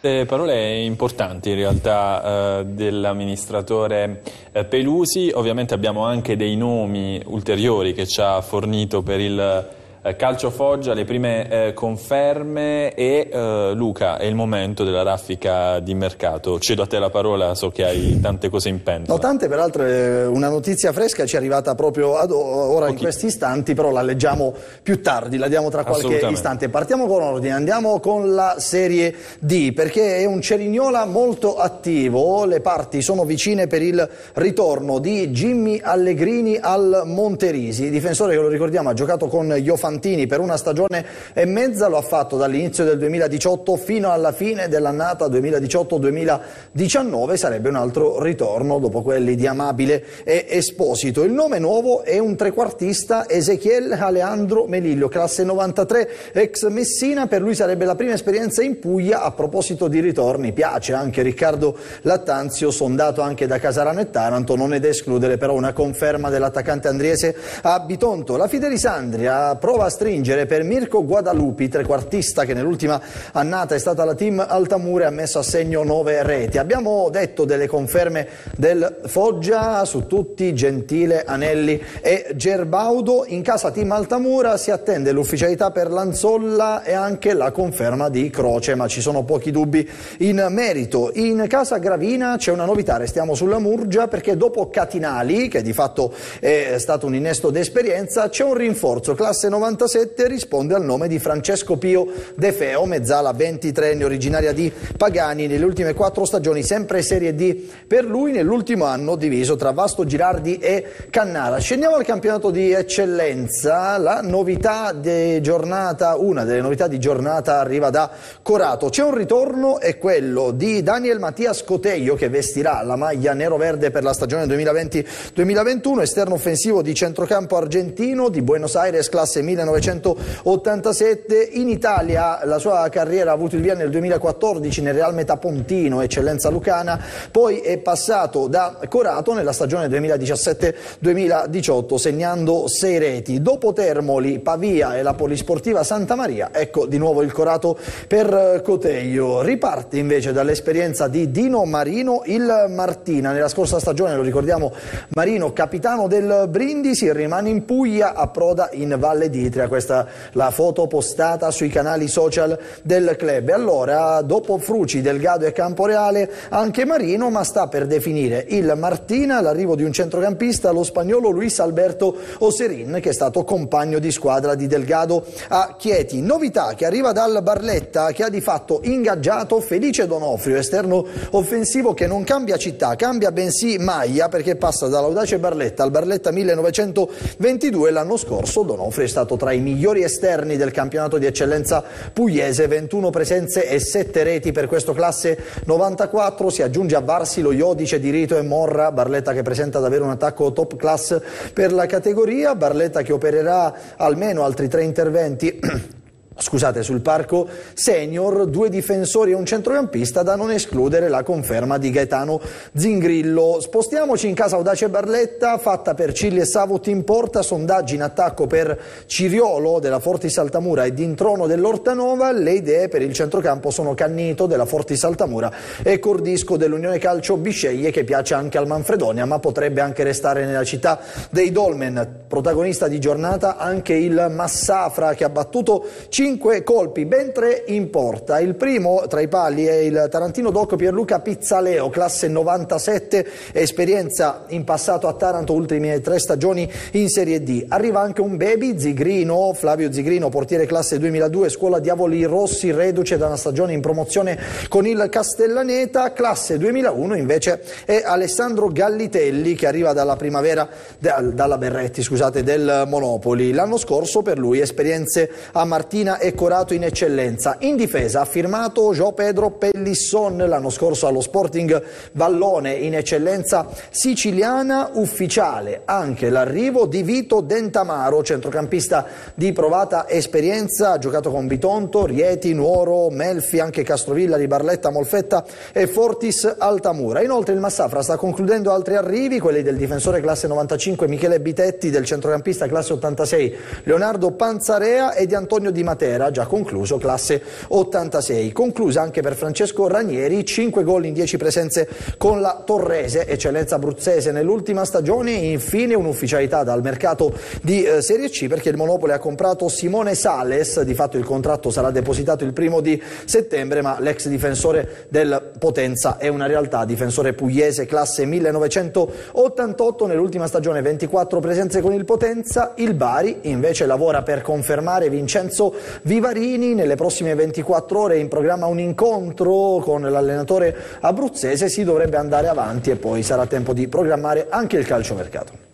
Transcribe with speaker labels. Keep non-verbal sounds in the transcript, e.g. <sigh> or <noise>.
Speaker 1: Eh, parole importanti in realtà eh, dell'amministratore eh, Pelusi, ovviamente abbiamo anche dei nomi ulteriori che ci ha fornito per il Calcio Foggia, le prime eh, conferme e eh, Luca è il momento della raffica di mercato. Cedo a te la parola, so che hai tante cose in pentola.
Speaker 2: No, tante peraltro una notizia fresca ci è arrivata proprio ad ora okay. in questi istanti, però la leggiamo più tardi, la diamo tra qualche istante. Partiamo con ordine, andiamo con la Serie D perché è un Cerignola molto attivo, le parti sono vicine per il ritorno di Jimmy Allegrini al Monterisi, difensore che lo ricordiamo ha giocato con Iofantini Fantini per una stagione e mezza, lo ha fatto dall'inizio del 2018 fino alla fine dell'annata 2018-2019, sarebbe un altro ritorno dopo quelli di Amabile e Esposito. Il nome nuovo è un trequartista Ezechiel Aleandro Meliglio, classe 93, ex Messina, per lui sarebbe la prima esperienza in Puglia. A proposito di ritorni, piace anche Riccardo Lattanzio, sondato anche da Casarano e Taranto, non è da escludere però una conferma dell'attaccante andriese a Bitonto. La Fidelisandria prova a stringere per Mirko Guadalupi, trequartista che nell'ultima annata è stata la team Altamura e ha messo a segno nove reti. Abbiamo detto delle conferme del Foggia su tutti, Gentile, Anelli e Gerbaudo. In casa team Altamura si attende l'ufficialità per Lanzolla e anche la conferma di Croce, ma ci sono pochi dubbi in merito. In casa Gravina c'è una novità, restiamo sulla Murgia perché dopo Catinali, che di fatto è stato un innesto d'esperienza, c'è un rinforzo, classe 90 97 risponde al nome di Francesco Pio De Feo, mezzala 23enne originaria di Pagani, nelle ultime quattro stagioni sempre Serie D. Per lui, nell'ultimo anno diviso tra Vasto Girardi e Cannara. Scendiamo al campionato di eccellenza, la novità di giornata, una delle novità di giornata arriva da Corato, c'è un ritorno, è quello di Daniel Mattias Coteio che vestirà la maglia nero-verde per la stagione 2020-2021, esterno offensivo di centrocampo argentino di Buenos Aires classe 1900 1987. In Italia la sua carriera ha avuto il via nel 2014 nel Real Metapontino, eccellenza lucana, poi è passato da Corato nella stagione 2017-2018 segnando sei reti. Dopo Termoli, Pavia e la Polisportiva Santa Maria, ecco di nuovo il Corato per Coteio. Riparte invece dall'esperienza di Dino Marino il Martina. Nella scorsa stagione, lo ricordiamo, Marino capitano del Brindisi, rimane in Puglia, approda in Valle d'Itria Istria, questa la foto postata sui canali social del club. Allora, dopo Fruci, Delgado e Camporeale, anche Marino, ma sta per definire il Martina, l'arrivo di un centrocampista, lo spagnolo Luis Alberto Oserin, che è stato compagno di squadra di Delgado a Chieti. Novità che arriva dal Barletta, che ha di fatto ingaggiato Felice Donofrio, esterno offensivo che non cambia città, cambia bensì maglia, perché passa dall'Audace Barletta al Barletta 1922 l'anno scorso Donofrio è stato tra i migliori esterni del campionato di eccellenza pugliese, 21 presenze e 7 reti per questo classe 94, si aggiunge a Varsi lo Iodice di Rito e Morra, Barletta che presenta davvero un attacco top class per la categoria, Barletta che opererà almeno altri tre interventi <clears throat> Scusate, sul parco senior, due difensori e un centrocampista da non escludere la conferma di Gaetano Zingrillo. Spostiamoci in casa Audace Barletta, fatta per Cilli e Savot in porta, sondaggi in attacco per Ciriolo della Fortis Altamura e Dintrono dell'Ortanova. Le idee per il centrocampo sono Cannito della Fortis Altamura e Cordisco dell'Unione Calcio Bisceglie che piace anche al Manfredonia ma potrebbe anche restare nella città dei Dolmen. Protagonista di giornata anche il Massafra che ha battuto 5 cinque colpi, ben tre in porta. Il primo tra i pali è il Tarantino Doc Pierluca Pizzaleo, classe 97, esperienza in passato a Taranto, ultime tre stagioni in Serie D. Arriva anche un baby, Zigrino, Flavio Zigrino, portiere classe 2002, scuola Diavoli Rossi, reduce da una stagione in promozione con il Castellaneta, classe 2001 invece è Alessandro Gallitelli che arriva dalla primavera, dalla Berretti scusate, del Monopoli. L'anno scorso per lui esperienze a Martina e Corato in eccellenza. In difesa ha firmato Gio Pedro Pellisson l'anno scorso allo Sporting Vallone in eccellenza siciliana ufficiale. Anche l'arrivo di Vito Dentamaro, centrocampista di provata esperienza, ha giocato con Bitonto, Rieti, Nuoro, Melfi, anche Castrovilla, Barletta, Molfetta e Fortis Altamura. Inoltre il Massafra sta concludendo altri arrivi, quelli del difensore classe 95 Michele Bitetti, del centrocampista classe 86 Leonardo Panzarea e di Antonio Di Matera, già concluso, classe 86. Conclusa anche per Francesco Ranieri, 5 gol in 10 presenze con la Torrese, eccellenza abruzzese nell'ultima stagione. Infine un'ufficialità dal mercato di eh, Serie C perché il Monopoli ha comprato Simone Sales, di fatto il contratto sarà depositato il primo di settembre, ma l'ex difensore del Potenza è una realtà, difensore pugliese classe 1988, nell'ultima stagione 24 presenze con il Potenza, il Bari invece lavora per confermare Vincenzo Vivarini, nelle prossime 24 ore in programma un incontro con l'allenatore abruzzese, si dovrebbe andare avanti e poi sarà tempo di programmare anche il calciomercato.